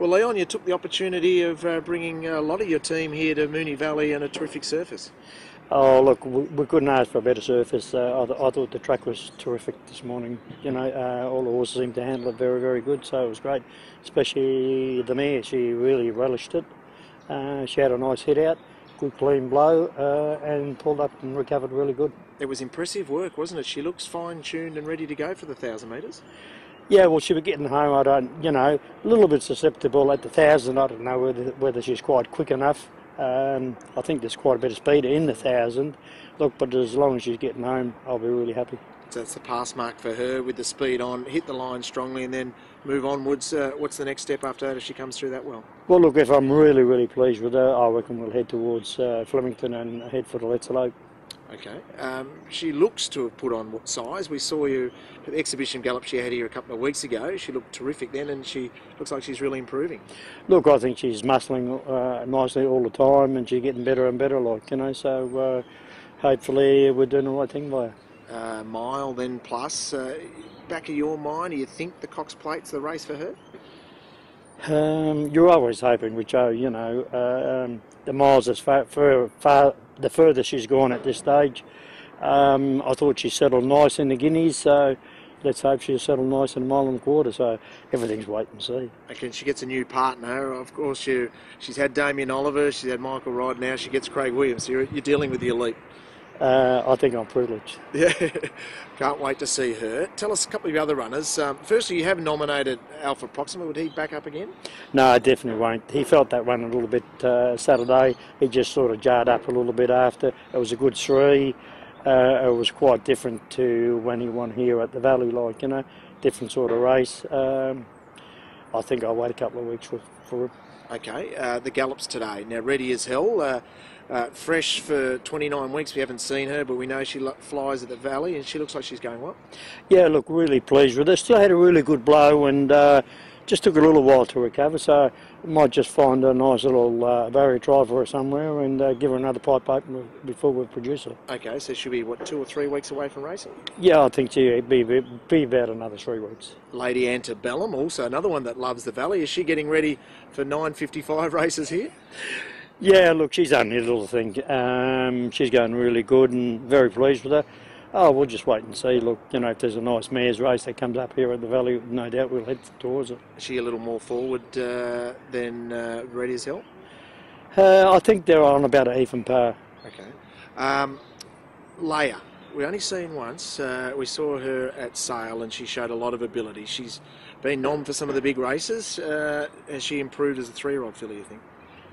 Well, Leon, you took the opportunity of uh, bringing a lot of your team here to Moonee Valley and a terrific surface. Oh look, we, we couldn't ask for a better surface. Uh, I, th- I thought the track was terrific this morning. You know, uh, all the horses seemed to handle it very, very good, so it was great. Especially the mare, she really relished it. Uh, she had a nice hit out, good clean blow, uh, and pulled up and recovered really good. It was impressive work, wasn't it? She looks fine tuned and ready to go for the thousand metres. Yeah, well, she was getting home. I don't, you know, a little bit susceptible at the thousand. I don't know whether whether she's quite quick enough. Um, I think there's quite a bit of speed in the thousand. Look, but as long as she's getting home, I'll be really happy. So that's the pass mark for her with the speed on, hit the line strongly, and then move onwards. Uh, what's the next step after that if she comes through that well? Well, look, if I'm really, really pleased with her, I reckon we'll head towards uh, Flemington and head for the Let's Elope. Okay. Um, she looks to have put on what size. We saw you at the exhibition gallop she had here a couple of weeks ago. She looked terrific then, and she looks like she's really improving. Look, I think she's muscling uh, nicely all the time, and she's getting better and better, like you know. So uh, hopefully we're doing the right thing by her. Uh, mile then plus. Uh, back of your mind, do you think the Cox Plate's the race for her? Um, you're always hoping with Joe, you know, uh, um, the miles as far, far, far, the further she's gone at this stage. Um, I thought she settled nice in the Guineas, so let's hope she'll settle nice in a mile and a quarter. So everything's wait and see. Okay, she gets a new partner. Of course, she, she's had Damien Oliver, she's had Michael Rodd, now she gets Craig Williams. You're, you're dealing with the elite. Uh, I think I'm privileged. Yeah, can't wait to see her. Tell us a couple of your other runners. Um, firstly, you have nominated Alpha Proxima. Would he back up again? No, I definitely won't. He felt that run a little bit uh, Saturday. He just sort of jarred up a little bit after. It was a good three. Uh, it was quite different to when he won here at the Valley, like, you know, different sort of race. Um, I think I'll wait a couple of weeks for, for it. Okay, uh, the gallops today. Now, ready as hell. Uh, uh, fresh for 29 weeks. We haven't seen her, but we know she flies at the Valley and she looks like she's going well. Yeah, look, really pleased with her. Still had a really good blow and uh, just took a little while to recover. So might just find a nice little uh, barrier trial for her somewhere and uh, give her another pipe open before we produce her. Okay, so she'll be, what, two or three weeks away from racing? Yeah, I think she'll be, be, be about another three weeks. Lady Antebellum, also another one that loves the Valley. Is she getting ready for 9.55 races here? Yeah, look, she's only a little thing. Um, she's going really good and very pleased with her. Oh, we'll just wait and see. Look, you know, if there's a nice mares race that comes up here at the Valley, no doubt we'll head towards it. Is she a little more forward uh, than uh, Ready as Hell? Uh, I think they're on about an even par. Okay. Um, Leia, we only seen once. Uh, we saw her at Sale and she showed a lot of ability. She's been nom for some of the big races. Uh, has she improved as a three-year-old filly, you think?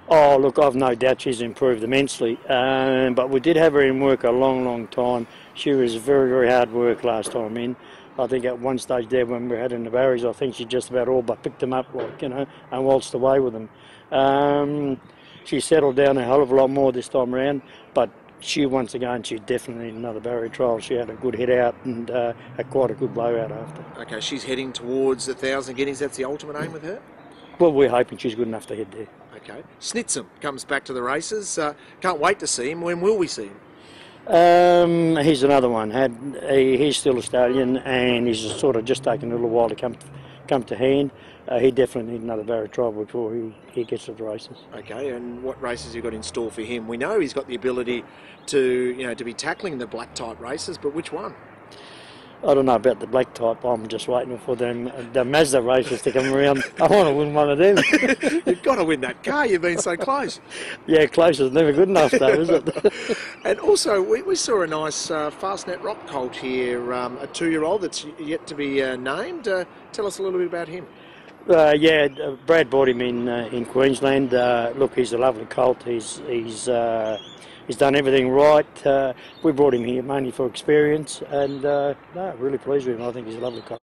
Oh, look, I've no doubt she's improved immensely. Um, but we did have her in work a long, long time. She was very, very hard work last time in. I think at one stage there when we had in the barriers, I think she just about all but picked them up, like, you know, and waltzed away with them. Um, she settled down a hell of a lot more this time around, but she, once again, she definitely needed another barrier trial. She had a good hit out and uh, had quite a good blowout after. Okay, she's heading towards a thousand guineas. That's the ultimate aim with her? Well, we're hoping she's good enough to head there. Okay. Snitsum comes back to the races. Uh, can't wait to see him. When will we see him? Um, he's another one. Had he, he's still a stallion, and he's sort of just taken a little while to come come to hand. Uh, he definitely needs another barrier trial before he, he gets to the races. Okay, and what races you got in store for him? We know he's got the ability to you know to be tackling the black type races, but which one? I don't know about the black type. I'm just waiting for them the Mazda races to come around. I want to win one of them. You've got to win that car. You've been so close. yeah, close is never good enough, though, is it? and also, we, we saw a nice uh, Fastnet Rock colt here, um, a two-year-old that's yet to be uh, named. Uh, tell us a little bit about him. Uh, yeah, uh, Brad bought him in uh, in Queensland. Uh, look, he's a lovely colt. He's he's uh, he's done everything right. Uh, we brought him here mainly for experience, and no, really pleased with him. I think he's a lovely colt.